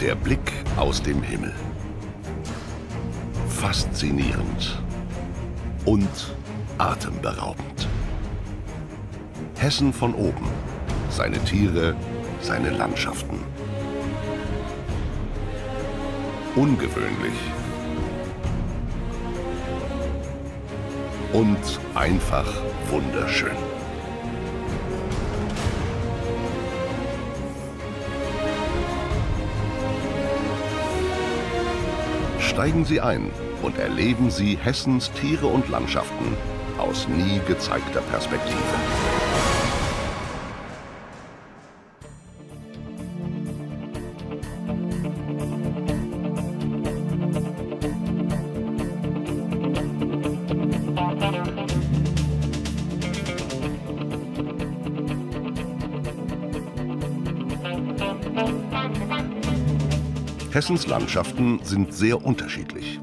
Der Blick aus dem Himmel. Faszinierend und atemberaubend. Hessen von oben. Seine Tiere, seine Landschaften. Ungewöhnlich. Und einfach wunderschön. Steigen Sie ein und erleben Sie Hessens Tiere und Landschaften aus nie gezeigter Perspektive. Hessens Landschaften sind sehr unterschiedlich.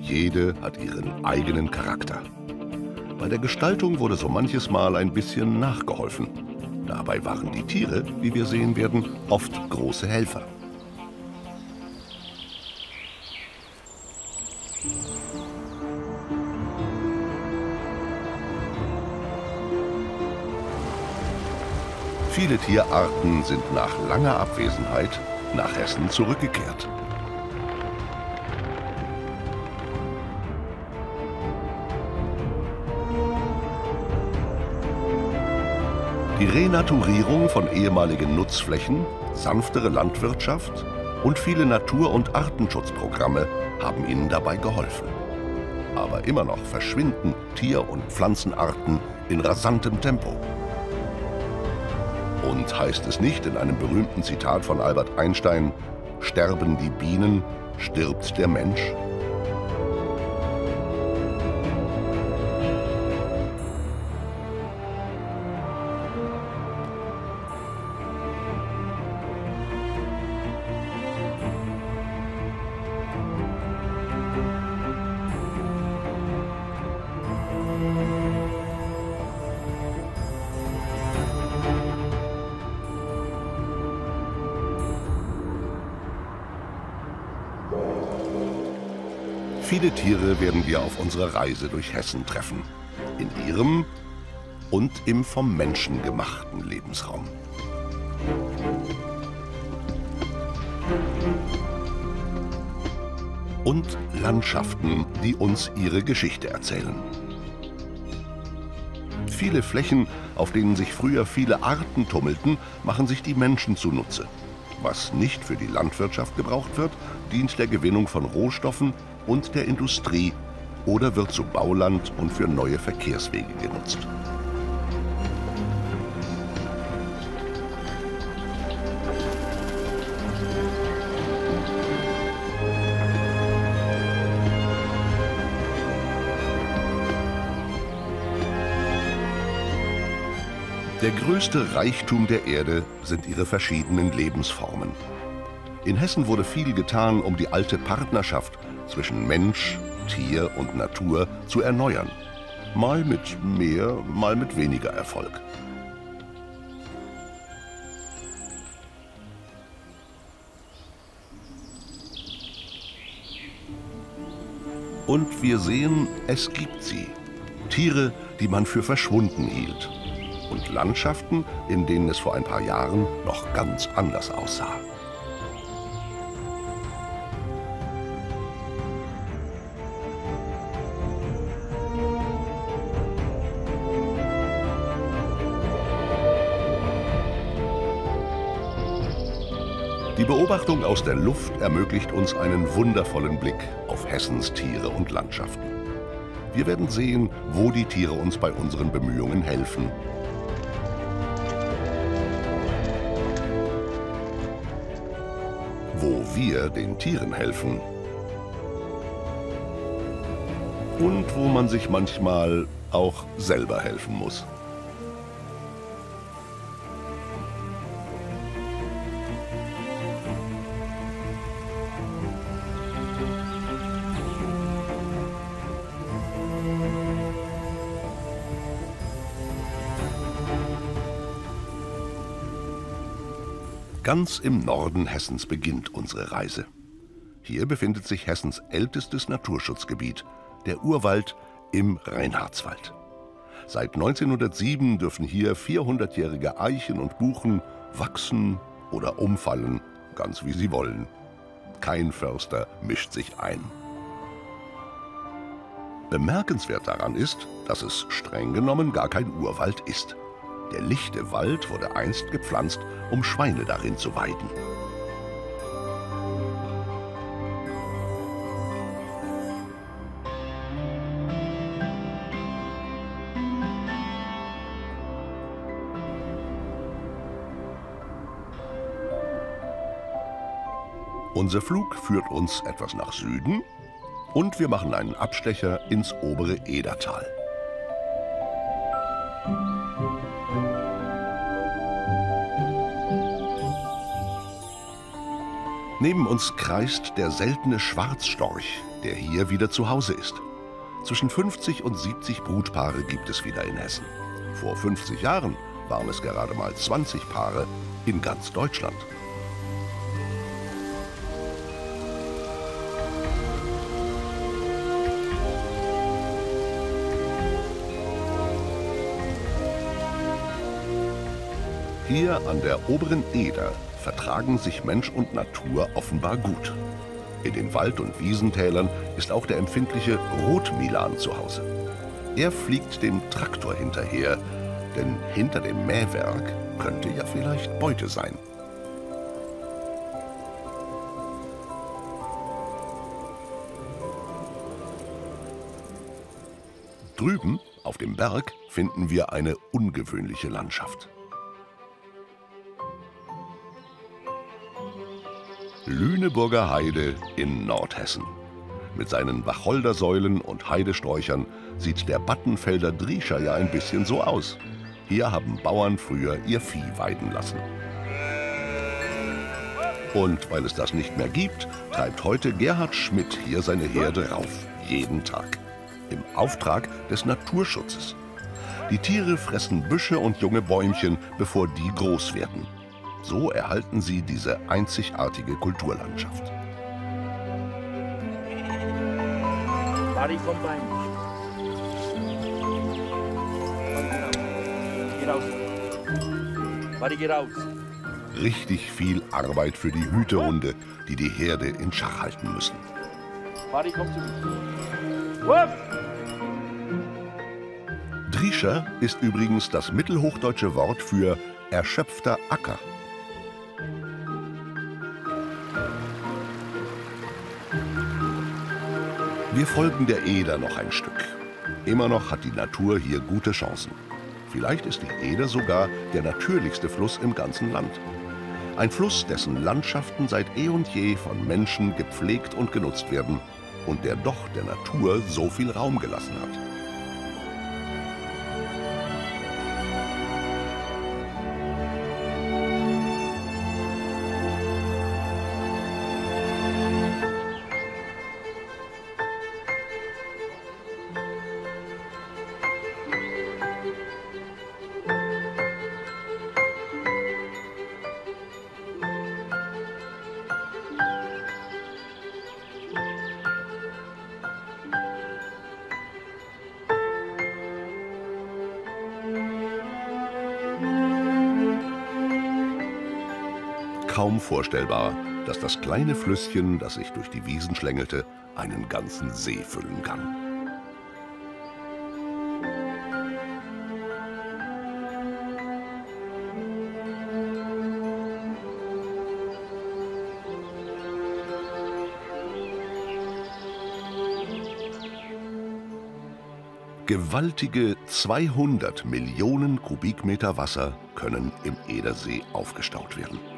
Jede hat ihren eigenen Charakter. Bei der Gestaltung wurde so manches Mal ein bisschen nachgeholfen. Dabei waren die Tiere, wie wir sehen werden, oft große Helfer. Viele Tierarten sind nach langer Abwesenheit nach Hessen zurückgekehrt. Die Renaturierung von ehemaligen Nutzflächen, sanftere Landwirtschaft und viele Natur- und Artenschutzprogramme haben ihnen dabei geholfen. Aber immer noch verschwinden Tier- und Pflanzenarten in rasantem Tempo. Und heißt es nicht in einem berühmten Zitat von Albert Einstein, sterben die Bienen, stirbt der Mensch? Viele Tiere werden wir auf unserer Reise durch Hessen treffen. In ihrem und im vom Menschen gemachten Lebensraum. Und Landschaften, die uns ihre Geschichte erzählen. Viele Flächen, auf denen sich früher viele Arten tummelten, machen sich die Menschen zunutze. Was nicht für die Landwirtschaft gebraucht wird, dient der Gewinnung von Rohstoffen und der Industrie oder wird zu Bauland und für neue Verkehrswege genutzt. Der größte Reichtum der Erde sind ihre verschiedenen Lebensformen. In Hessen wurde viel getan, um die alte Partnerschaft zwischen Mensch, Tier und Natur zu erneuern. Mal mit mehr, mal mit weniger Erfolg. Und wir sehen, es gibt sie. Tiere, die man für verschwunden hielt. Und Landschaften, in denen es vor ein paar Jahren noch ganz anders aussah. Die Beobachtung aus der Luft ermöglicht uns einen wundervollen Blick auf Hessens Tiere und Landschaften. Wir werden sehen, wo die Tiere uns bei unseren Bemühungen helfen. Wo wir den Tieren helfen. Und wo man sich manchmal auch selber helfen muss. Ganz im Norden Hessens beginnt unsere Reise. Hier befindet sich Hessens ältestes Naturschutzgebiet, der Urwald im Reinhardswald. Seit 1907 dürfen hier 400-jährige Eichen und Buchen wachsen oder umfallen, ganz wie sie wollen. Kein Förster mischt sich ein. Bemerkenswert daran ist, dass es streng genommen gar kein Urwald ist. Der lichte Wald wurde einst gepflanzt, um Schweine darin zu weiden. Unser Flug führt uns etwas nach Süden und wir machen einen Abstecher ins obere Edertal. Neben uns kreist der seltene Schwarzstorch, der hier wieder zu Hause ist. Zwischen 50 und 70 Brutpaare gibt es wieder in Hessen. Vor 50 Jahren waren es gerade mal 20 Paare in ganz Deutschland. Hier an der oberen Eder vertragen sich Mensch und Natur offenbar gut. In den Wald- und Wiesentälern ist auch der empfindliche Rotmilan zu Hause. Er fliegt dem Traktor hinterher, denn hinter dem Mähwerk könnte ja vielleicht Beute sein. Drüben auf dem Berg finden wir eine ungewöhnliche Landschaft. Lüneburger Heide in Nordhessen. Mit seinen Wacholdersäulen und Heidesträuchern sieht der Battenfelder Driescher ja ein bisschen so aus. Hier haben Bauern früher ihr Vieh weiden lassen. Und weil es das nicht mehr gibt, treibt heute Gerhard Schmidt hier seine Herde rauf. Jeden Tag. Im Auftrag des Naturschutzes. Die Tiere fressen Büsche und junge Bäumchen, bevor die groß werden. So erhalten sie diese einzigartige Kulturlandschaft. Bari vom Bein. Geh raus. Bari, geh raus. Richtig viel Arbeit für die Hütehunde, die die Herde in Schach halten müssen. Bari, komm zu mir. Wupp! Driescher ist übrigens das mittelhochdeutsche Wort für erschöpfter Acker. Wir folgen der Eder noch ein Stück. Immer noch hat die Natur hier gute Chancen. Vielleicht ist die Eder sogar der natürlichste Fluss im ganzen Land. Ein Fluss, dessen Landschaften seit eh und je von Menschen gepflegt und genutzt werden und der doch der Natur so viel Raum gelassen hat. Vorstellbar, dass das kleine Flüsschen, das sich durch die Wiesen schlängelte, einen ganzen See füllen kann. Gewaltige 200 Millionen Kubikmeter Wasser können im Edersee aufgestaut werden.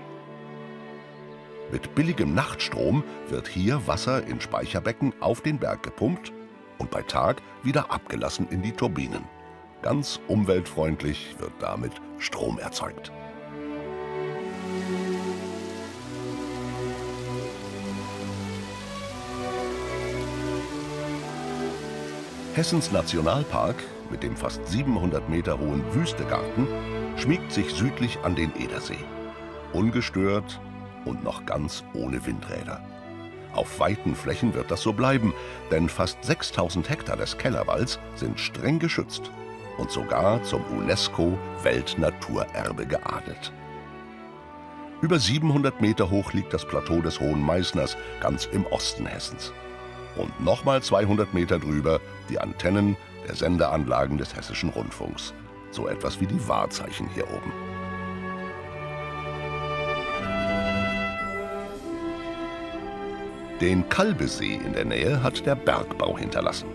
Mit billigem Nachtstrom wird hier Wasser in Speicherbecken auf den Berg gepumpt und bei Tag wieder abgelassen in die Turbinen. Ganz umweltfreundlich wird damit Strom erzeugt. Hessens Nationalpark mit dem fast 700 Meter hohen Wüstegarten schmiegt sich südlich an den Edersee. ungestört und noch ganz ohne Windräder. Auf weiten Flächen wird das so bleiben, denn fast 6000 Hektar des Kellerwalds sind streng geschützt und sogar zum UNESCO-Weltnaturerbe geadelt. Über 700 Meter hoch liegt das Plateau des Hohen Meißners, ganz im Osten Hessens. Und nochmal 200 Meter drüber die Antennen der Sendeanlagen des Hessischen Rundfunks. So etwas wie die Wahrzeichen hier oben. Den Kalbesee in der Nähe hat der Bergbau hinterlassen.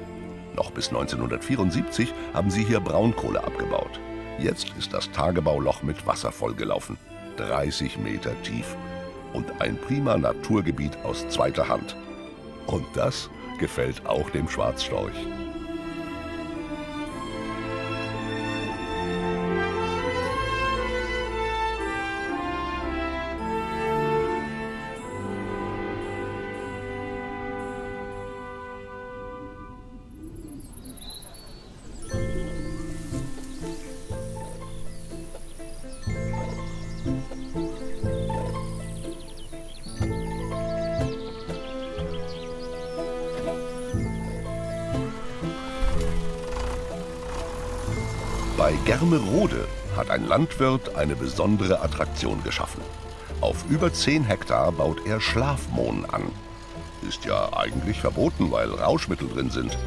Noch bis 1974 haben sie hier Braunkohle abgebaut. Jetzt ist das Tagebauloch mit Wasser vollgelaufen. 30 Meter tief. Und ein prima Naturgebiet aus zweiter Hand. Und das gefällt auch dem Schwarzstorch. Bei Germerode hat ein Landwirt eine besondere Attraktion geschaffen. Auf über 10 Hektar baut er Schlafmohn an. Ist ja eigentlich verboten, weil Rauschmittel drin sind.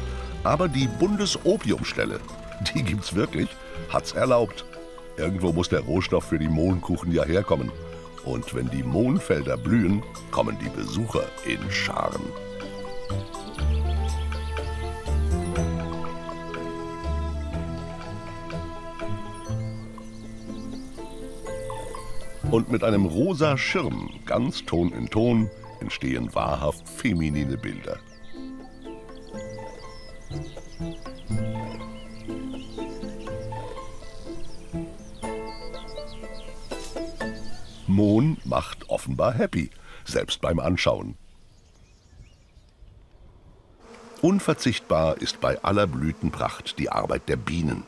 Aber die Bundesopiumstelle, die gibt's wirklich, hat's erlaubt. Irgendwo muss der Rohstoff für die Mohnkuchen ja herkommen. Und wenn die Mohnfelder blühen, kommen die Besucher in Scharen. Und mit einem rosa Schirm, ganz Ton in Ton, entstehen wahrhaft feminine Bilder. Mohn macht offenbar happy, selbst beim Anschauen. Unverzichtbar ist bei aller Blütenpracht die Arbeit der Bienen.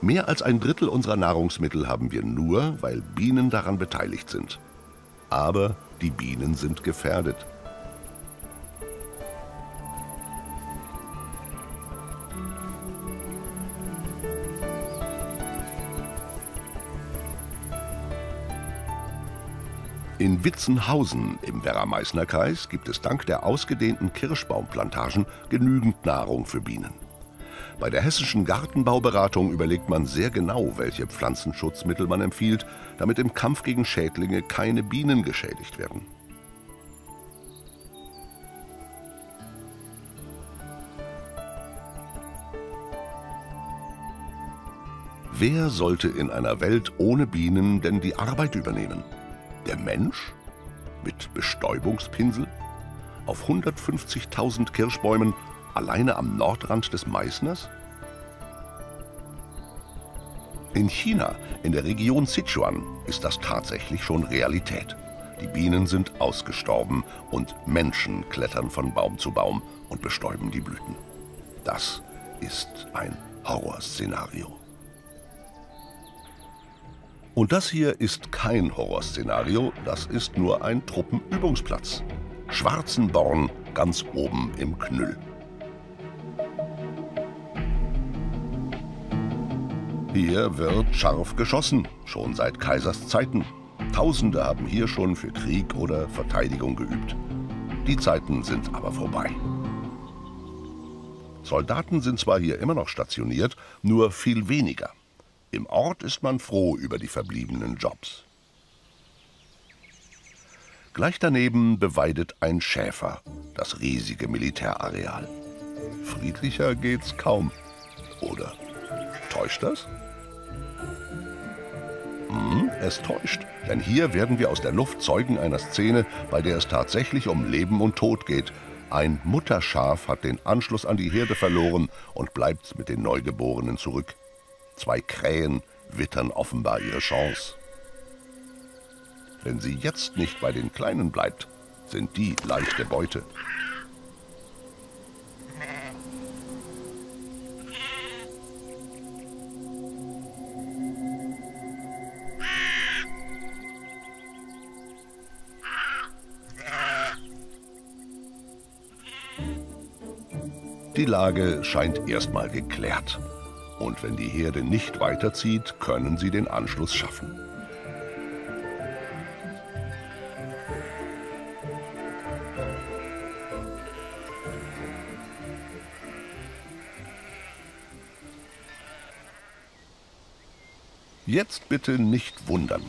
Mehr als ein Drittel unserer Nahrungsmittel haben wir nur, weil Bienen daran beteiligt sind. Aber die Bienen sind gefährdet. In Witzenhausen im Werra-Meißner-Kreis gibt es dank der ausgedehnten Kirschbaumplantagen genügend Nahrung für Bienen. Bei der hessischen Gartenbauberatung überlegt man sehr genau, welche Pflanzenschutzmittel man empfiehlt, damit im Kampf gegen Schädlinge keine Bienen geschädigt werden. Wer sollte in einer Welt ohne Bienen denn die Arbeit übernehmen? Der Mensch? Mit Bestäubungspinsel? Auf 150.000 Kirschbäumen alleine am Nordrand des Meißners? In China, in der Region Sichuan, ist das tatsächlich schon Realität. Die Bienen sind ausgestorben und Menschen klettern von Baum zu Baum und bestäuben die Blüten. Das ist ein Horrorszenario. Und das hier ist kein Horrorszenario, das ist nur ein Truppenübungsplatz. Schwarzenborn ganz oben im Knüll. Hier wird scharf geschossen, schon seit Kaisers Zeiten. Tausende haben hier schon für Krieg oder Verteidigung geübt. Die Zeiten sind aber vorbei. Soldaten sind zwar hier immer noch stationiert, nur viel weniger. Im Ort ist man froh über die verbliebenen Jobs. Gleich daneben beweidet ein Schäfer das riesige Militärareal. Friedlicher geht's kaum. Oder Täuscht das? Hm, es täuscht, denn hier werden wir aus der Luft Zeugen einer Szene, bei der es tatsächlich um Leben und Tod geht. Ein Mutterschaf hat den Anschluss an die Herde verloren und bleibt mit den Neugeborenen zurück. Zwei Krähen wittern offenbar ihre Chance. Wenn sie jetzt nicht bei den Kleinen bleibt, sind die leichte Beute. Die Lage scheint erstmal geklärt. Und wenn die Herde nicht weiterzieht, können sie den Anschluss schaffen. Jetzt bitte nicht wundern.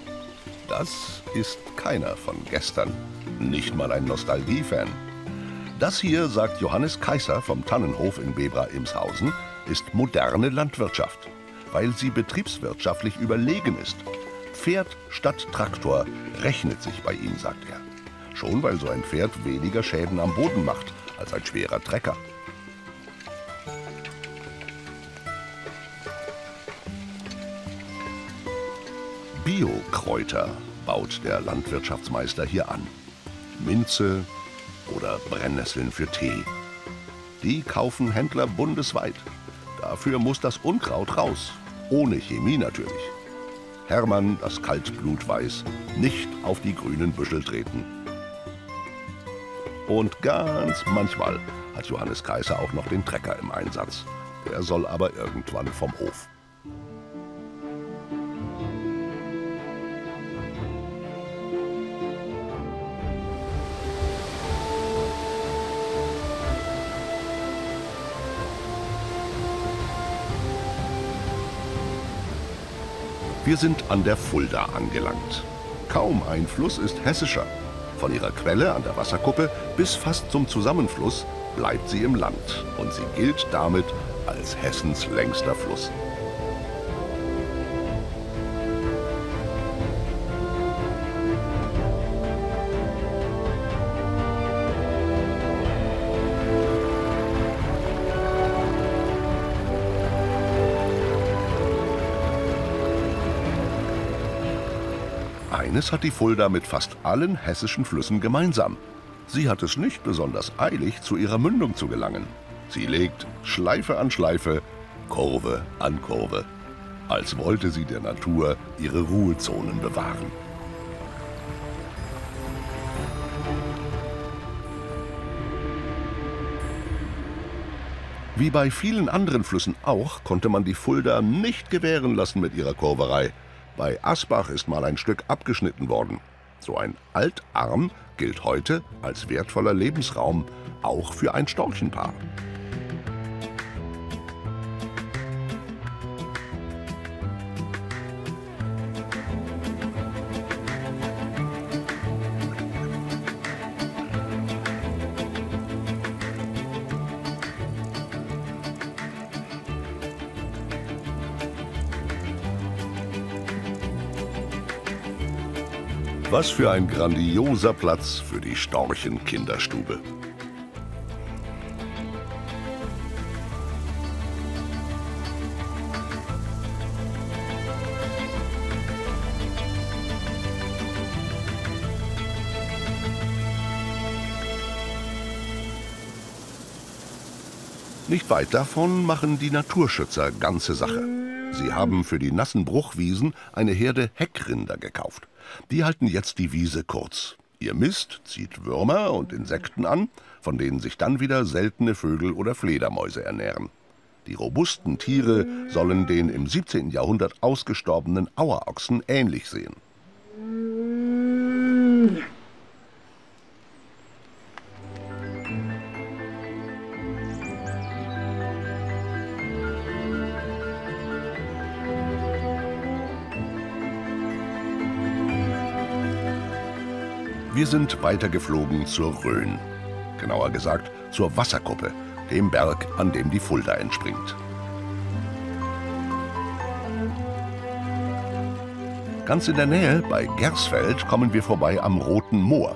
Das ist keiner von gestern. Nicht mal ein Nostalgie-Fan. Das hier, sagt Johannes Kaiser vom Tannenhof in Bebra-Imshausen, ist moderne Landwirtschaft, weil sie betriebswirtschaftlich überlegen ist. Pferd statt Traktor rechnet sich bei ihm, sagt er. Schon weil so ein Pferd weniger Schäden am Boden macht als ein schwerer Trecker. Biokräuter baut der Landwirtschaftsmeister hier an. Minze oder Brennnesseln für Tee. Die kaufen Händler bundesweit. Dafür muss das Unkraut raus. Ohne Chemie natürlich. Hermann, das Kaltblut weiß, nicht auf die grünen Büschel treten. Und ganz manchmal hat Johannes Kaiser auch noch den Trecker im Einsatz. Der soll aber irgendwann vom Hof. Wir sind an der Fulda angelangt. Kaum ein Fluss ist hessischer. Von ihrer Quelle an der Wasserkuppe bis fast zum Zusammenfluss bleibt sie im Land und sie gilt damit als Hessens längster Fluss. Eines hat die Fulda mit fast allen hessischen Flüssen gemeinsam. Sie hat es nicht besonders eilig, zu ihrer Mündung zu gelangen. Sie legt Schleife an Schleife, Kurve an Kurve, als wollte sie der Natur ihre Ruhezonen bewahren. Wie bei vielen anderen Flüssen auch, konnte man die Fulda nicht gewähren lassen mit ihrer Kurverei. Bei Asbach ist mal ein Stück abgeschnitten worden. So ein Altarm gilt heute als wertvoller Lebensraum, auch für ein Storchenpaar. Was für ein grandioser Platz für die Storchen-Kinderstube. Nicht weit davon machen die Naturschützer ganze Sache. Sie haben für die nassen Bruchwiesen eine Herde Heckrinder gekauft. Die halten jetzt die Wiese kurz. Ihr Mist zieht Würmer und Insekten an, von denen sich dann wieder seltene Vögel oder Fledermäuse ernähren. Die robusten Tiere sollen den im 17. Jahrhundert ausgestorbenen Auerochsen ähnlich sehen. Wir sind weitergeflogen zur Rhön. Genauer gesagt zur Wasserkuppe, dem Berg, an dem die Fulda entspringt. Ganz in der Nähe, bei Gersfeld, kommen wir vorbei am Roten Moor.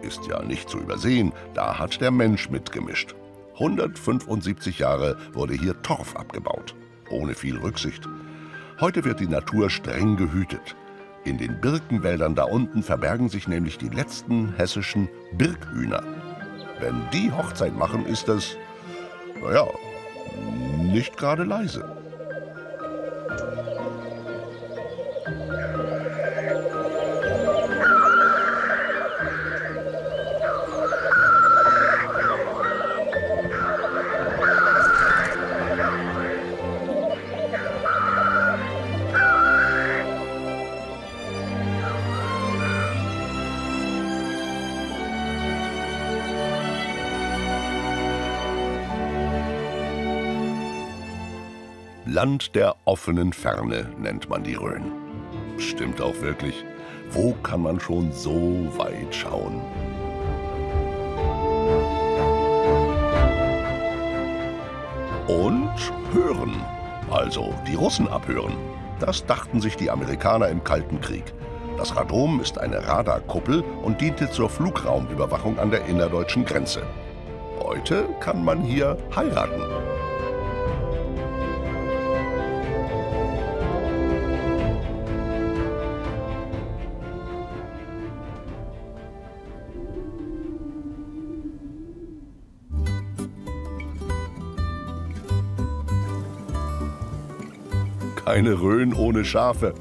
Ist ja nicht zu übersehen, da hat der Mensch mitgemischt. 175 Jahre wurde hier Torf abgebaut, ohne viel Rücksicht. Heute wird die Natur streng gehütet. In den Birkenwäldern da unten verbergen sich nämlich die letzten hessischen Birkhühner. Wenn die Hochzeit machen, ist das, naja, nicht gerade leise. Land der offenen Ferne nennt man die Rhön. Stimmt auch wirklich. Wo kann man schon so weit schauen? Und hören. Also die Russen abhören. Das dachten sich die Amerikaner im Kalten Krieg. Das Radom ist eine Radarkuppel und diente zur Flugraumüberwachung an der innerdeutschen Grenze. Heute kann man hier heiraten. Keine Rhön ohne Schafe.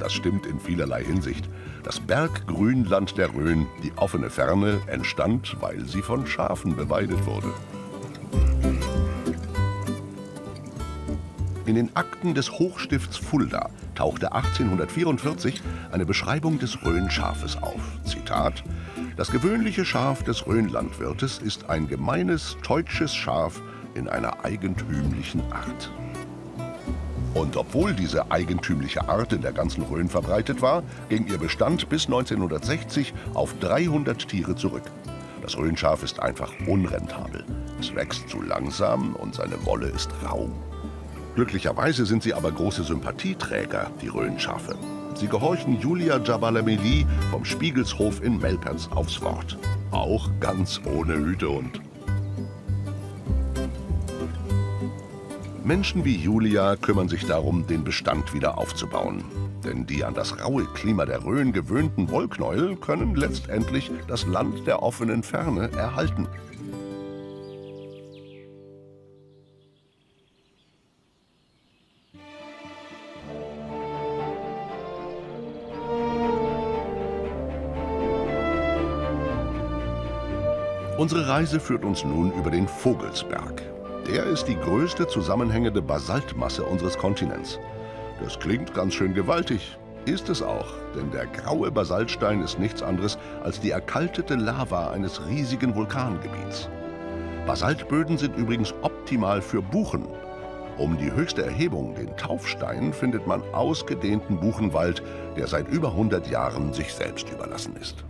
Das stimmt in vielerlei Hinsicht. Das Berggrünland der Rhön, die offene Ferne, entstand, weil sie von Schafen beweidet wurde. In den Akten des Hochstifts Fulda tauchte 1844 eine Beschreibung des Rhönschafes auf. Zitat: Das gewöhnliche Schaf des Rhönlandwirtes ist ein gemeines teutsches Schaf in einer eigentümlichen Art. Und obwohl diese eigentümliche Art in der ganzen Rhön verbreitet war, ging ihr Bestand bis 1960 auf 300 Tiere zurück. Das Rhönschaf ist einfach unrentabel. Es wächst zu langsam und seine Wolle ist rau. Glücklicherweise sind sie aber große Sympathieträger, die Rhönschafe. Sie gehorchen Julia Jabalameli vom Spiegelshof in Melperz aufs Wort. Auch ganz ohne Hütehund. Menschen wie Julia kümmern sich darum, den Bestand wieder aufzubauen. Denn die an das raue Klima der Rhön gewöhnten Wollknäuel können letztendlich das Land der offenen Ferne erhalten. Unsere Reise führt uns nun über den Vogelsberg. Er ist die größte zusammenhängende Basaltmasse unseres Kontinents. Das klingt ganz schön gewaltig. Ist es auch, denn der graue Basaltstein ist nichts anderes als die erkaltete Lava eines riesigen Vulkangebiets. Basaltböden sind übrigens optimal für Buchen. Um die höchste Erhebung, den Taufstein, findet man ausgedehnten Buchenwald, der seit über 100 Jahren sich selbst überlassen ist.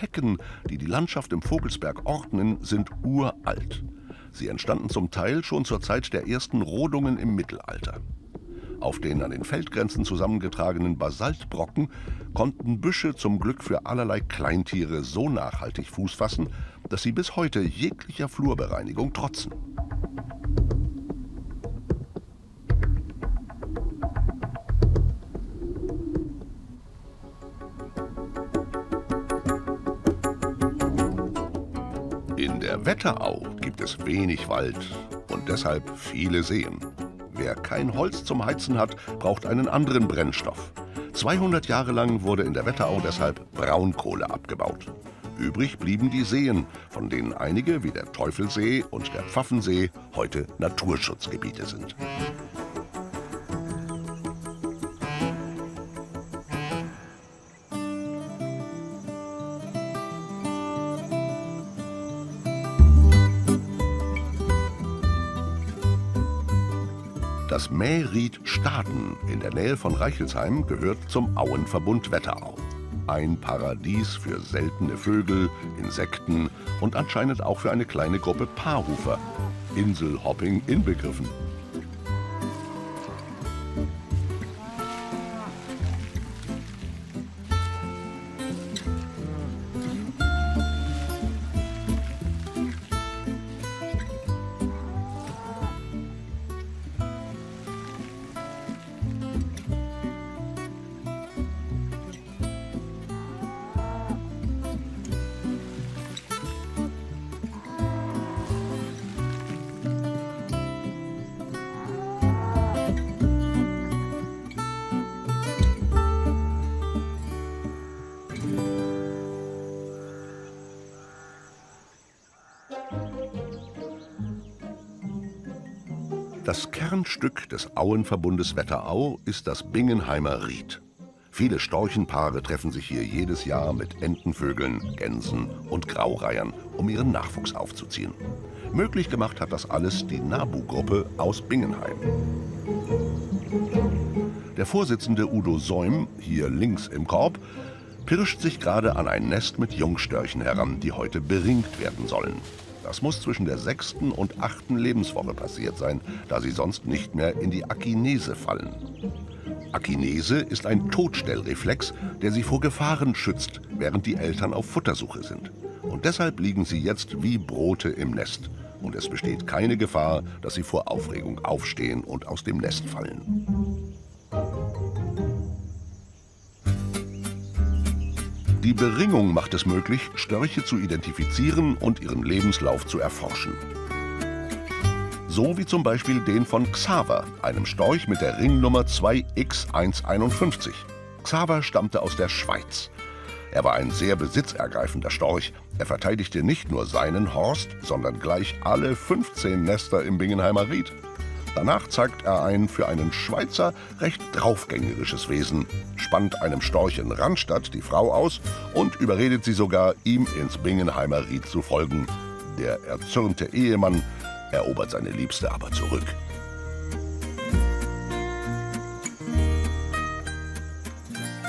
Hecken, die die Landschaft im Vogelsberg ordnen, sind uralt. Sie entstanden zum Teil schon zur Zeit der ersten Rodungen im Mittelalter. Auf den an den Feldgrenzen zusammengetragenen Basaltbrocken konnten Büsche zum Glück für allerlei Kleintiere so nachhaltig Fuß fassen, dass sie bis heute jeglicher Flurbereinigung trotzen. Der Wetterau gibt es wenig Wald und deshalb viele Seen. Wer kein Holz zum Heizen hat, braucht einen anderen Brennstoff. 200 Jahre lang wurde in der Wetterau deshalb Braunkohle abgebaut. Übrig blieben die Seen, von denen einige wie der Teufelsee und der Pfaffensee heute Naturschutzgebiete sind. Das Mähried Staden in der Nähe von Reichelsheim gehört zum Auenverbund Wetterau. Ein Paradies für seltene Vögel, Insekten und anscheinend auch für eine kleine Gruppe Paarhufer. Inselhopping inbegriffen. Das Kernstück des Auenverbundes Wetterau ist das Bingenheimer Ried. Viele Storchenpaare treffen sich hier jedes Jahr mit Entenvögeln, Gänsen und Graureihern, um ihren Nachwuchs aufzuziehen. Möglich gemacht hat das alles die NABU-Gruppe aus Bingenheim. Der Vorsitzende Udo Säum, hier links im Korb, pirscht sich gerade an ein Nest mit Jungstörchen heran, die heute beringt werden sollen. Das muss zwischen der sechsten und achten Lebenswoche passiert sein, da sie sonst nicht mehr in die Akinese fallen. Akinese ist ein Todstellreflex, der sie vor Gefahren schützt, während die Eltern auf Futtersuche sind. Und deshalb liegen sie jetzt wie Brote im Nest. Und es besteht keine Gefahr, dass sie vor Aufregung aufstehen und aus dem Nest fallen. Die Beringung macht es möglich, Störche zu identifizieren und ihren Lebenslauf zu erforschen. So wie zum Beispiel den von Xaver, einem Storch mit der Ringnummer 2X151. Xaver stammte aus der Schweiz. Er war ein sehr besitzergreifender Storch. Er verteidigte nicht nur seinen Horst, sondern gleich alle 15 Nester im Bingenheimer Ried. Danach zeigt er ein für einen Schweizer recht draufgängerisches Wesen, spannt einem Storch in Randstadt die Frau aus und überredet sie sogar, ihm ins Bingenheimer Ried zu folgen. Der erzürnte Ehemann erobert seine Liebste aber zurück.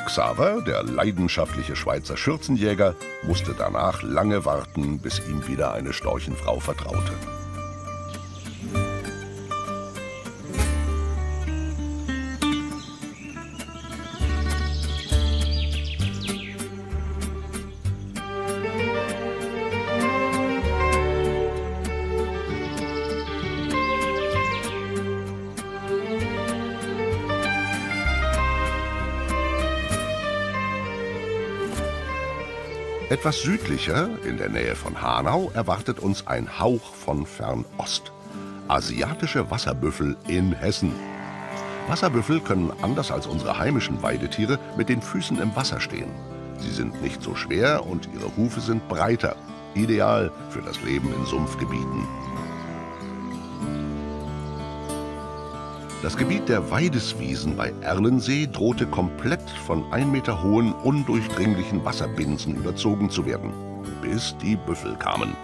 Xaver, der leidenschaftliche Schweizer Schürzenjäger, musste danach lange warten, bis ihm wieder eine Storchenfrau vertraute. Etwas südlicher, in der Nähe von Hanau, erwartet uns ein Hauch von Fernost. Asiatische Wasserbüffel in Hessen. Wasserbüffel können anders als unsere heimischen Weidetiere mit den Füßen im Wasser stehen. Sie sind nicht so schwer und ihre Hufe sind breiter. Ideal für das Leben in Sumpfgebieten. Das Gebiet der Weideswiesen bei Erlensee drohte komplett von ein Meter hohen, undurchdringlichen Wasserbinsen überzogen zu werden, bis die Büffel kamen.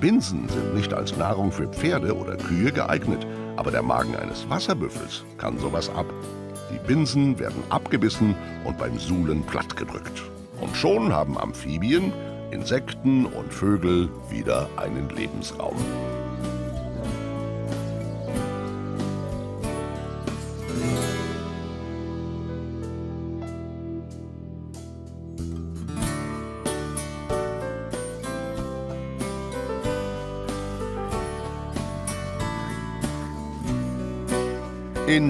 Binsen sind nicht als Nahrung für Pferde oder Kühe geeignet, aber der Magen eines Wasserbüffels kann sowas ab. Die Binsen werden abgebissen und beim Suhlen plattgedrückt. Und schon haben Amphibien, Insekten und Vögel wieder einen Lebensraum.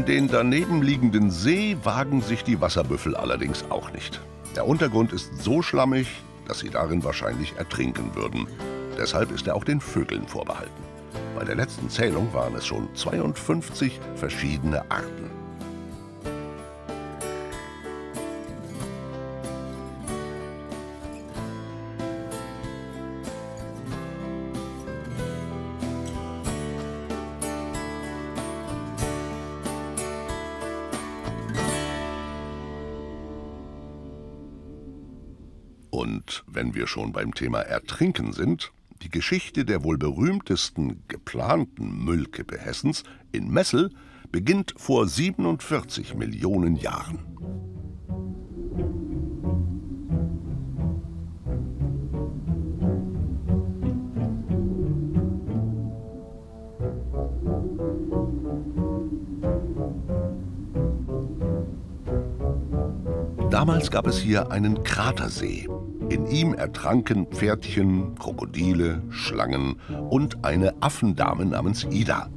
Den daneben liegenden See wagen sich die Wasserbüffel allerdings auch nicht. Der Untergrund ist so schlammig, dass sie darin wahrscheinlich ertrinken würden. Deshalb ist er auch den Vögeln vorbehalten. Bei der letzten Zählung waren es schon 52 verschiedene Arten. Und wenn wir schon beim Thema Ertrinken sind, die Geschichte der wohl berühmtesten geplanten Müllkippe Hessens in Messel beginnt vor 47 Millionen Jahren. Damals gab es hier einen Kratersee. In ihm ertranken Pferdchen, Krokodile, Schlangen und eine Affendame namens Ida.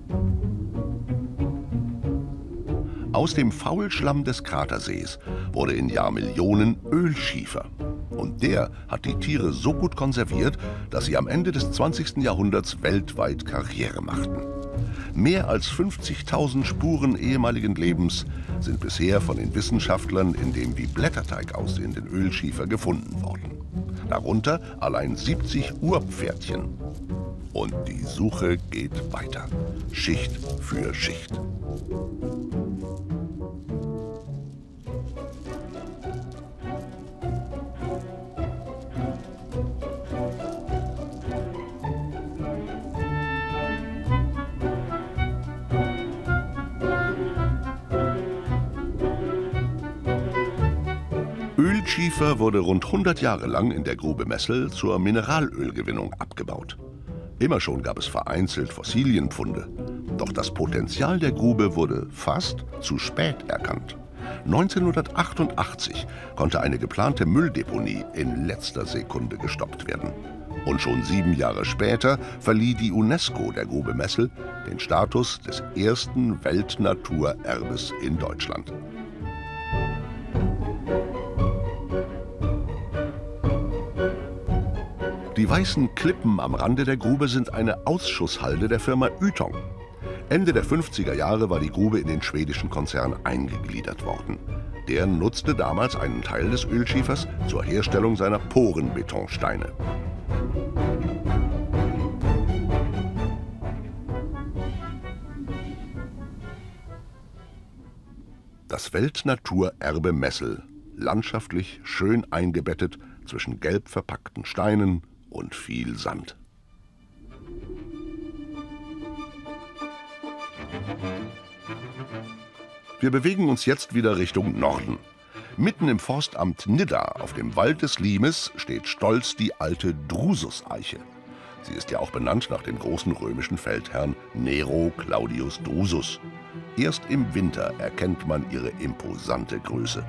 Aus dem Faulschlamm des Kratersees wurde in Jahrmillionen Ölschiefer. Und der hat die Tiere so gut konserviert, dass sie am Ende des 20. Jahrhunderts weltweit Karriere machten. Mehr als 50.000 Spuren ehemaligen Lebens sind bisher von den Wissenschaftlern in dem wie Blätterteig aussehenden Ölschiefer gefunden worden. Darunter allein 70 Urpferdchen. Und die Suche geht weiter, Schicht für Schicht. Waldschiefer wurde rund 100 Jahre lang in der Grube Messel zur Mineralölgewinnung abgebaut. Immer schon gab es vereinzelt Fossilienpfunde. Doch das Potenzial der Grube wurde fast zu spät erkannt. 1988 konnte eine geplante Mülldeponie in letzter Sekunde gestoppt werden. Und schon sieben Jahre später verlieh die UNESCO der Grube Messel den Status des ersten Weltnaturerbes in Deutschland. Die weißen Klippen am Rande der Grube sind eine Ausschusshalde der Firma Ytong. Ende der 50er Jahre war die Grube in den schwedischen Konzern eingegliedert worden. Der nutzte damals einen Teil des Ölschiefers zur Herstellung seiner Porenbetonsteine. Das Weltnaturerbe Messel, landschaftlich schön eingebettet zwischen gelb verpackten Steinen und viel Sand. Wir bewegen uns jetzt wieder Richtung Norden. Mitten im Forstamt Nidda, auf dem Wald des Limes, steht stolz die alte Drusus-Eiche. Sie ist ja auch benannt nach dem großen römischen Feldherrn Nero Claudius Drusus. Erst im Winter erkennt man ihre imposante Größe.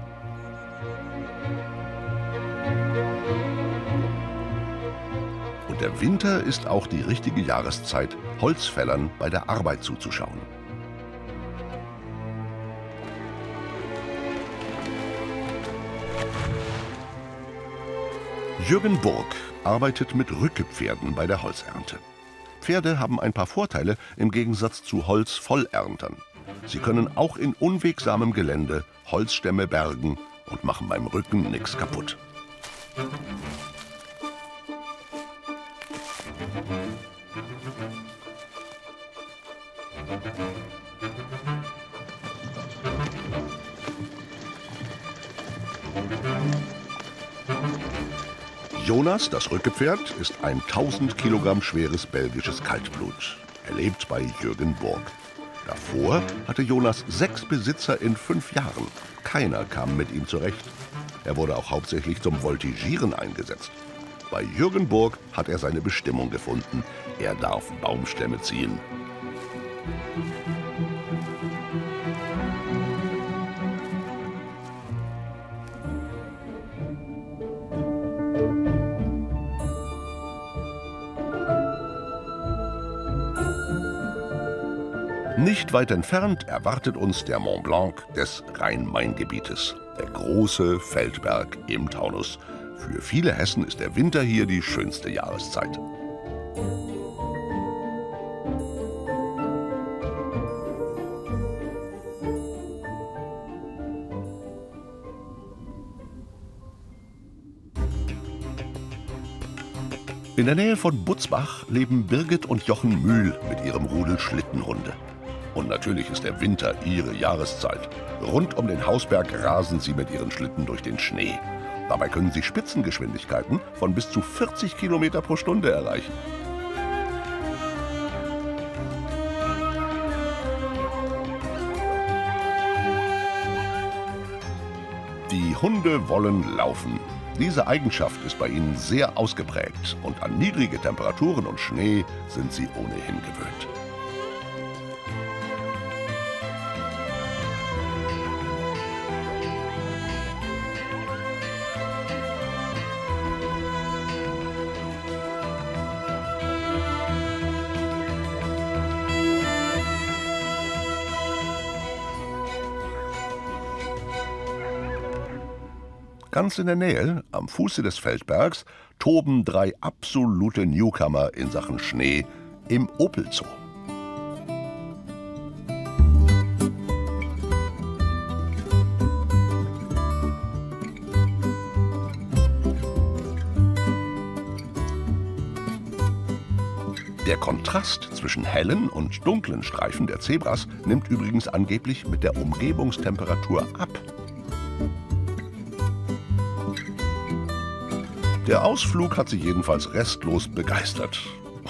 Der Winter ist auch die richtige Jahreszeit, Holzfällern bei der Arbeit zuzuschauen. Jürgen Burg arbeitet mit Rückepferden bei der Holzernte. Pferde haben ein paar Vorteile im Gegensatz zu Holzvollerntern. Sie können auch in unwegsamem Gelände Holzstämme bergen und machen beim Rücken nichts kaputt. Jonas, das Rückepferd, ist ein 1000 Kilogramm schweres belgisches Kaltblut. Er lebt bei Jürgen Burg. Davor hatte Jonas sechs Besitzer in fünf Jahren. Keiner kam mit ihm zurecht. Er wurde auch hauptsächlich zum Voltigieren eingesetzt. Bei Jürgen Burg hat er seine Bestimmung gefunden. Er darf Baumstämme ziehen. Nicht weit entfernt erwartet uns der Mont Blanc des Rhein-Main-Gebietes, der große Feldberg im Taunus. Für viele Hessen ist der Winter hier die schönste Jahreszeit. In der Nähe von Butzbach leben Birgit und Jochen Mühl mit ihrem Rudel Schlittenhunde. Und natürlich ist der Winter ihre Jahreszeit. Rund um den Hausberg rasen sie mit ihren Schlitten durch den Schnee. Dabei können sie Spitzengeschwindigkeiten von bis zu 40 km pro Stunde erreichen. Die Hunde wollen laufen. Diese Eigenschaft ist bei ihnen sehr ausgeprägt und an niedrige Temperaturen und Schnee sind sie ohnehin gewöhnt. Ganz in der Nähe, am Fuße des Feldbergs, toben drei absolute Newcomer in Sachen Schnee im Opelzoo. Der Kontrast zwischen hellen und dunklen Streifen der Zebras nimmt übrigens angeblich mit der Umgebungstemperatur ab. Der Ausflug hat sie jedenfalls restlos begeistert.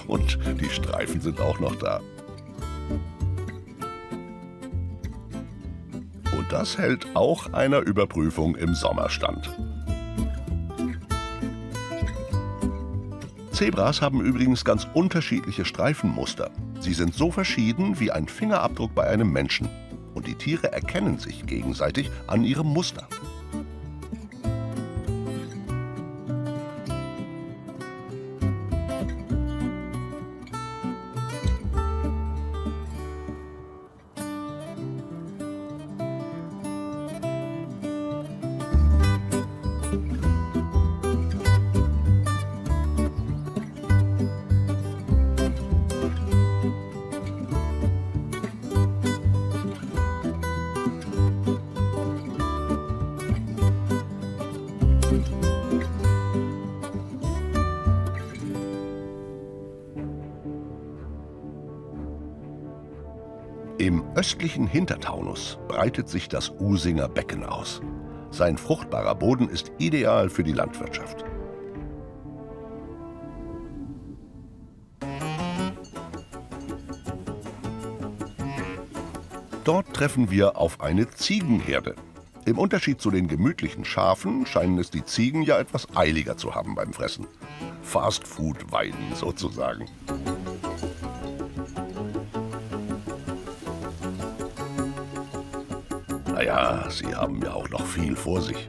Und die Streifen sind auch noch da. Und das hält auch einer Überprüfung im Sommer stand. Zebras haben übrigens ganz unterschiedliche Streifenmuster. Sie sind so verschieden wie ein Fingerabdruck bei einem Menschen. Und die Tiere erkennen sich gegenseitig an ihrem Muster. Östlichen Hintertaunus breitet sich das Usinger Becken aus. Sein fruchtbarer Boden ist ideal für die Landwirtschaft. Dort treffen wir auf eine Ziegenherde. Im Unterschied zu den gemütlichen Schafen scheinen es die Ziegen ja etwas eiliger zu haben beim Fressen. Fastfood-Weiden sozusagen. Naja, sie haben ja auch noch viel vor sich.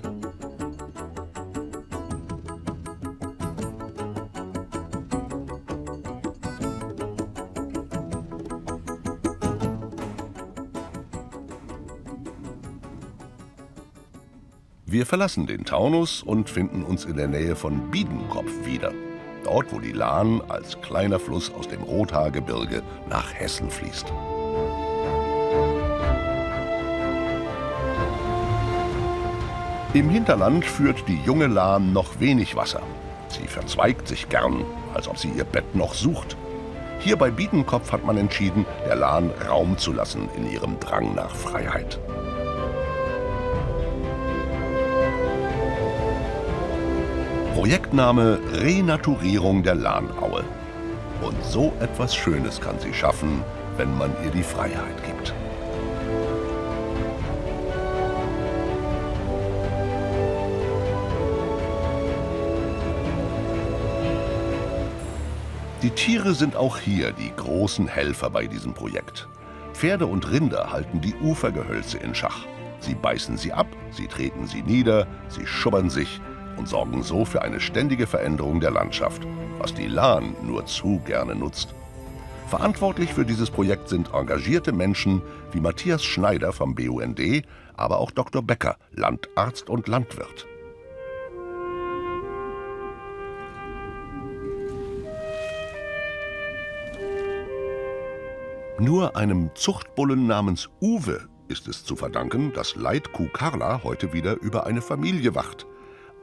Wir verlassen den Taunus und finden uns in der Nähe von Biedenkopf wieder. Dort, wo die Lahn als kleiner Fluss aus dem Rothaargebirge nach Hessen fließt. Im Hinterland führt die junge Lahn noch wenig Wasser. Sie verzweigt sich gern, als ob sie ihr Bett noch sucht. Hier bei Biedenkopf hat man entschieden, der Lahn Raum zu lassen in ihrem Drang nach Freiheit. Projektname Renaturierung der Lahnaue. Und so etwas Schönes kann sie schaffen, wenn man ihr die Freiheit gibt. Die Tiere sind auch hier die großen Helfer bei diesem Projekt. Pferde und Rinder halten die Ufergehölze in Schach. Sie beißen sie ab, sie treten sie nieder, sie schubbern sich und sorgen so für eine ständige Veränderung der Landschaft, was die Lahn nur zu gerne nutzt. Verantwortlich für dieses Projekt sind engagierte Menschen wie Matthias Schneider vom BUND, aber auch Dr. Becker, Landarzt und Landwirt. Nur einem Zuchtbullen namens Uwe ist es zu verdanken, dass Leitkuh Carla heute wieder über eine Familie wacht.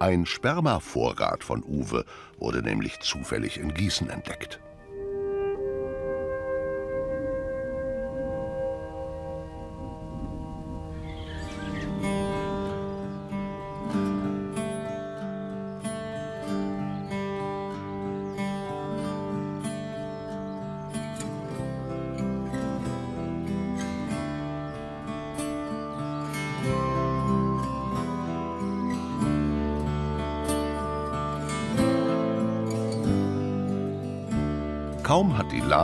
Ein Spermavorrat von Uwe wurde nämlich zufällig in Gießen entdeckt.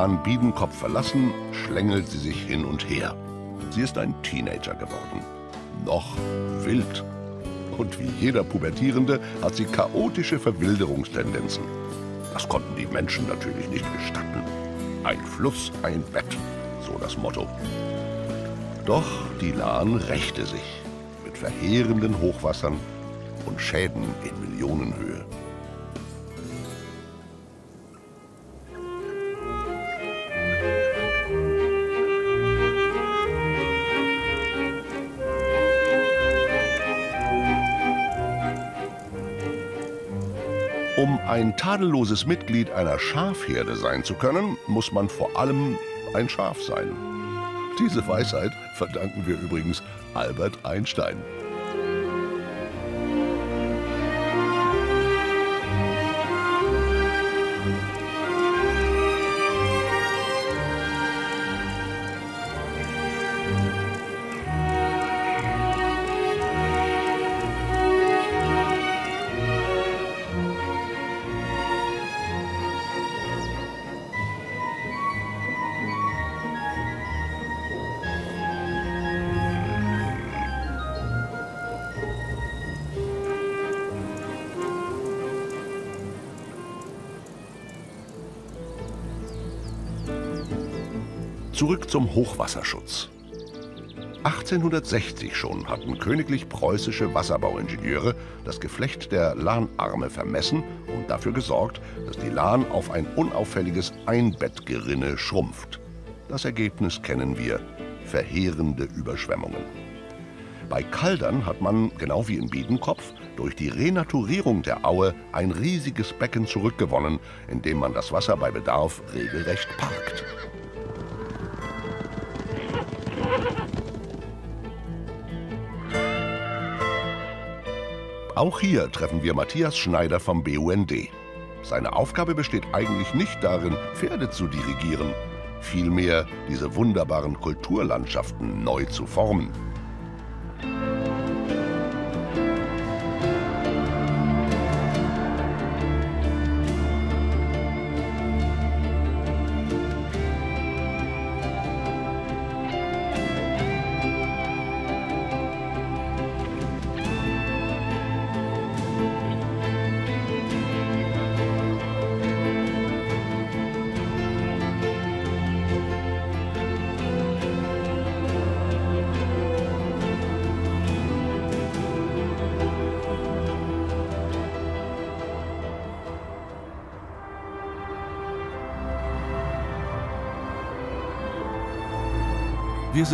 Lahn Biedenkopf verlassen, schlängelt sie sich hin und her. Sie ist ein Teenager geworden. Noch wild. Und wie jeder Pubertierende hat sie chaotische Verwilderungstendenzen. Das konnten die Menschen natürlich nicht gestatten. Ein Fluss, ein Bett, so das Motto. Doch die Lahn rächte sich mit verheerenden Hochwassern und Schäden in Millionenhöhe. Um ein tadelloses Mitglied einer Schafherde sein zu können, muss man vor allem ein Schaf sein. Diese Weisheit verdanken wir übrigens Albert Einstein. Zurück zum Hochwasserschutz. 1860 schon hatten königlich preußische Wasserbauingenieure das Geflecht der Lahnarme vermessen und dafür gesorgt, dass die Lahn auf ein unauffälliges Einbettgerinne schrumpft. Das Ergebnis kennen wir, verheerende Überschwemmungen. Bei Kaldern hat man, genau wie in Biedenkopf, durch die Renaturierung der Aue ein riesiges Becken zurückgewonnen, in dem man das Wasser bei Bedarf regelrecht parkt. Auch hier treffen wir Matthias Schneider vom BUND. Seine Aufgabe besteht eigentlich nicht darin, Pferde zu dirigieren, vielmehr diese wunderbaren Kulturlandschaften neu zu formen.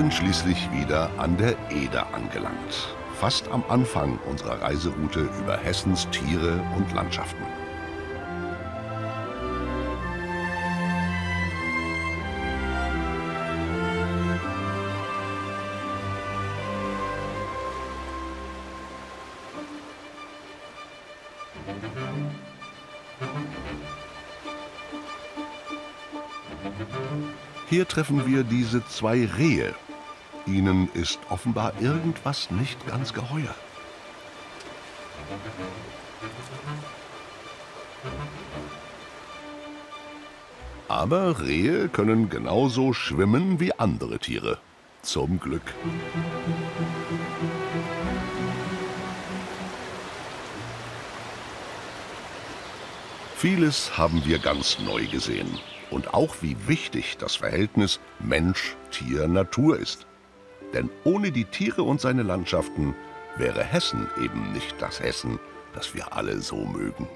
Sind schließlich wieder an der Eder angelangt. Fast am Anfang unserer Reiseroute über Hessens Tiere und Landschaften. Hier treffen wir diese zwei Rehe. Ihnen ist offenbar irgendwas nicht ganz geheuer. Aber Rehe können genauso schwimmen wie andere Tiere. Zum Glück. Vieles haben wir ganz neu gesehen und auch wie wichtig das Verhältnis Mensch, Tier, Natur ist. Denn ohne die Tiere und seine Landschaften wäre Hessen eben nicht das Hessen, das wir alle so mögen.